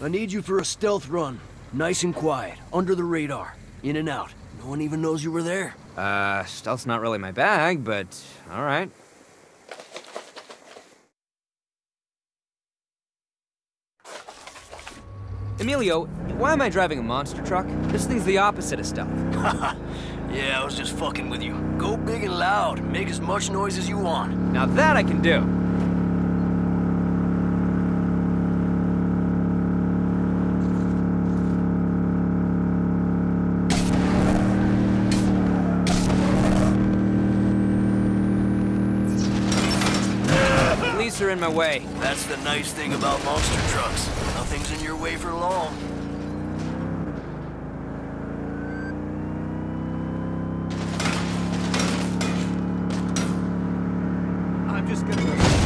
I need you for a stealth run. Nice and quiet, under the radar. In and out. No one even knows you were there. Uh, stealth's not really my bag, but alright. Emilio, why am I driving a monster truck? This thing's the opposite of stealth. yeah, I was just fucking with you. Go big and loud. Make as much noise as you want. Now that I can do. Police are in my way. That's the nice thing about monster trucks. Nothing's in your way for long. I'm just gonna...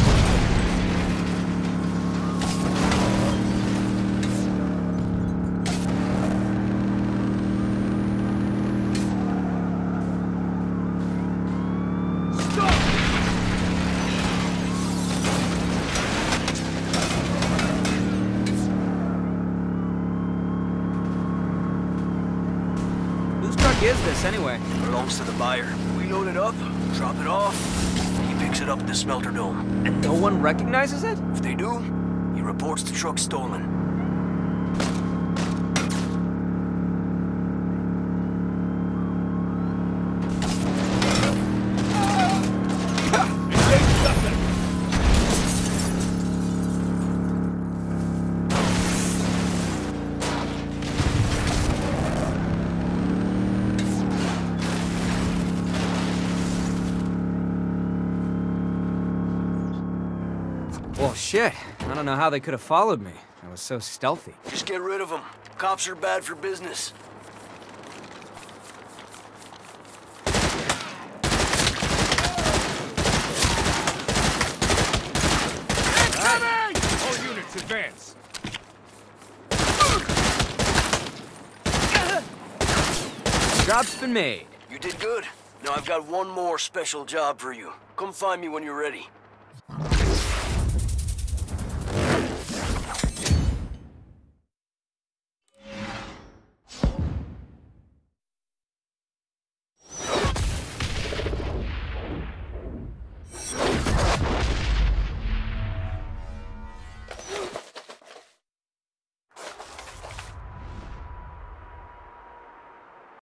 Whose is this, anyway? Belongs to the buyer. We load it up, drop it off. He picks it up at the smelter dome. And no one recognizes it? If they do, he reports the truck stolen. Well, shit. I don't know how they could have followed me. I was so stealthy. Just get rid of them. Cops are bad for business. All units advance. Job's been made. You did good. Now I've got one more special job for you. Come find me when you're ready.